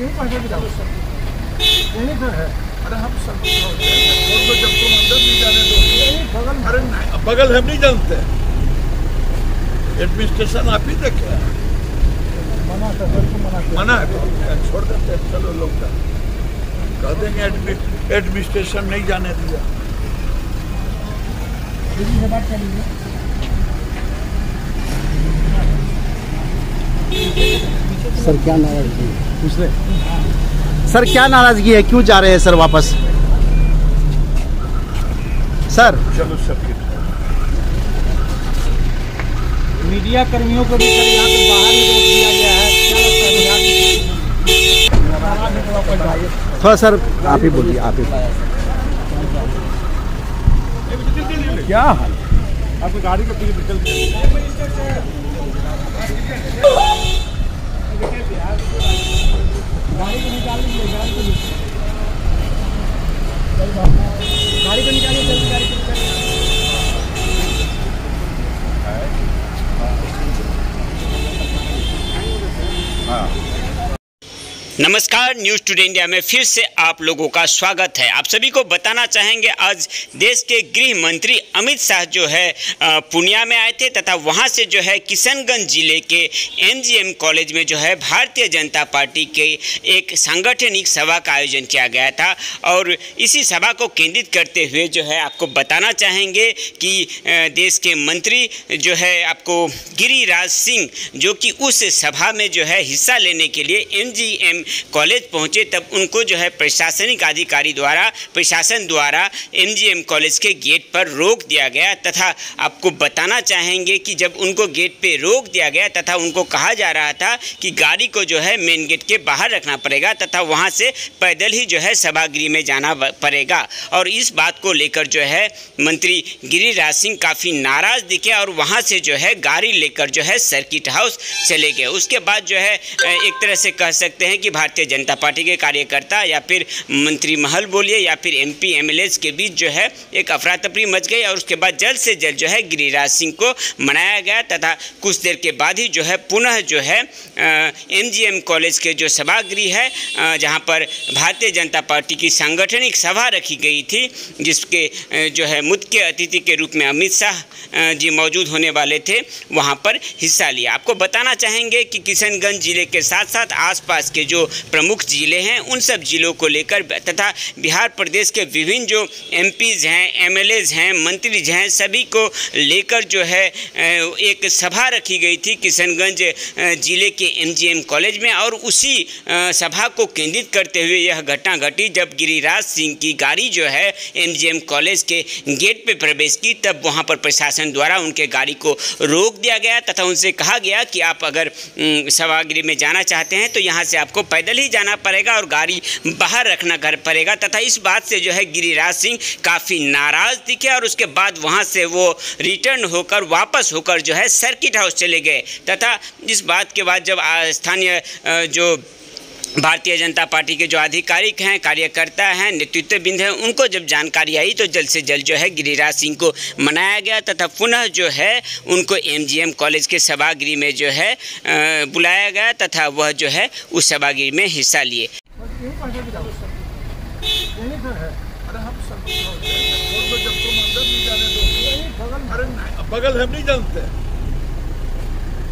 के है बगल हम नहीं जानते। एडमिनिस्ट्रेशन आप ही देखे मना मना कर मना है छोड़ देते हैं, चलो लोग जा कह देंगे एडमिनिस्ट्रेशन नहीं जाने दिया। बात सर क्या नाराज़गी है? सर क्या नाराज़गी है? क्यों जा रहे हैं सर वापस? सर। चलो सबकी मीडिया कर्मियों को भी सर यहाँ पे बाहर रोक दिया गया है। थोड़ा सर आप ही बोलिए आप ही। क्या हाल? आपकी गाड़ी का पीछे निकल गाड़ी को निकाल लीजिए गाड़ी को निकाल- गाड़ी को निकालिए जल्दी गाड़ी को निकालिए नमस्कार न्यूज़ टुडे इंडिया में फिर से आप लोगों का स्वागत है। आप सभी को बताना चाहेंगे, आज देश के गृह मंत्री अमित शाह जो है पूर्णिया में आए थे तथा वहाँ से जो है किशनगंज ज़िले के एमजीएम कॉलेज में जो है भारतीय जनता पार्टी के एक सांगठनिक सभा का आयोजन किया गया था और इसी सभा को केंद्रित करते हुए जो है आपको बताना चाहेंगे कि देश के मंत्री जो है आपको गिरिराज सिंह जो कि उस सभा में जो है हिस्सा लेने के लिए एमजीएम कॉलेज पहुँचे, तब उनको जो है प्रशासनिक अधिकारी द्वारा, प्रशासन द्वारा एमजीएम कॉलेज के गेट पर रोक दिया गया तथा आपको बताना चाहेंगे कि जब उनको गेट पे रोक दिया गया तथा उनको कहा जा रहा था कि गाड़ी को जो है मेन गेट के बाहर रखना पड़ेगा तथा वहाँ से पैदल ही जो है सभागृह में जाना पड़ेगा। और इस बात को लेकर जो है मंत्री गिरिराज सिंह काफ़ी नाराज़ दिखे और वहाँ से जो है गाड़ी लेकर जो है सर्किट हाउस चले गए। उसके बाद जो है एक तरह से कह सकते हैं कि भारतीय जनता पार्टी के कार्यकर्ता या फिर मंत्री महल बोलिए या फिर एमपी एमएलएज के बीच जो है एक अफरा तफरी मच गई और उसके बाद जल्द से जल्द जो है गिरिराज सिंह को मनाया गया तथा कुछ देर के बाद ही जो है पुनः जो है एमजीएम कॉलेज के जो सभागृह है जहाँ पर भारतीय जनता पार्टी की सांगठनिक सभा रखी गई थी, जिसके जो है मुख्य अतिथि के रूप में अमित शाह जी मौजूद होने वाले थे, वहाँ पर हिस्सा लिया। आपको बताना चाहेंगे कि किशनगंज ज़िले के साथ साथ आसपास के जो प्रमुख ज़िले हैं, उन सब जिलों को लेकर तथा बिहार प्रदेश के विभिन्न जो एमपीज हैं, एमएलएज हैं, मंत्रीज हैं, सभी को लेकर जो है एक सभा रखी गई थी किशनगंज ज़िले के एमजीएम कॉलेज में और उसी सभा को केंद्रित करते हुए यह घटना घटी जब गिरिराज सिंह की गाड़ी जो है, एमजीएम कॉलेज के गेट पे प्रवेश की तब वहाँ पर प्रशासन द्वारा उनके गाड़ी को रोक दिया गया तथा उनसे कहा गया कि आप अगर अम, सभागृह में जाना चाहते हैं तो यहाँ से आपको पैदल ही जाना पड़ेगा और गाड़ी बाहर रखना घर पड़ेगा। तथा इस बात से जो है गिरिराज सिंह काफ़ी नाराज़ दिखे और उसके बाद वहाँ से वो रिटर्न होकर वापस होकर जो है सर्किट हाउस चले गए। तथा इस बात के बाद जब स्थानीय जो भारतीय जनता पार्टी के जो आधिकारिक हैं, कार्यकर्ता हैं नेतृत्व बिंद हैं, उनको जब जानकारी आई तो जल्द से जल्द जो है गिरिराज सिंह को मनाया गया तथा पुनः जो है उनको एमजीएम कॉलेज के सभागृह में जो है बुलाया गया तथा वह जो है उस सभागृह में हिस्सा लिए।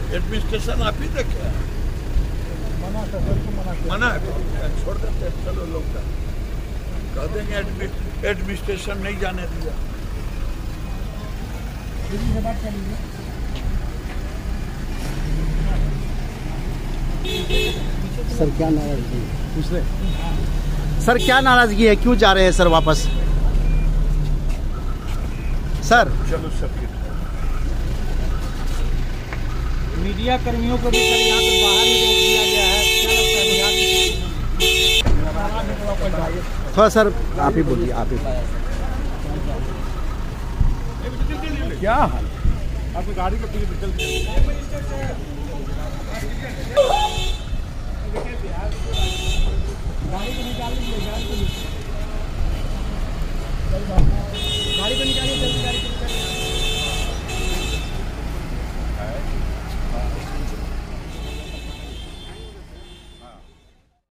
एडमिनिस्ट्रेशन आप ही। मना कर सबको मना है छोड़ देते हैं, चलो लोग जा कह देंगे एडमिनिस्ट्रेशन नहीं जाने दिया। सर क्या नाराज़गी है? पूछ रहे सर क्या नाराज़गी है? क्यों जा रहे हैं सर वापस? सर। चलो सब मीडिया कर्मियों को भी सर यहाँ पे बाहर ही रोक दिया गया है क्या लगता है यहाँ थोड़ा सर आप ही बोलिए आप ही। क्या? आपकी गाड़ी का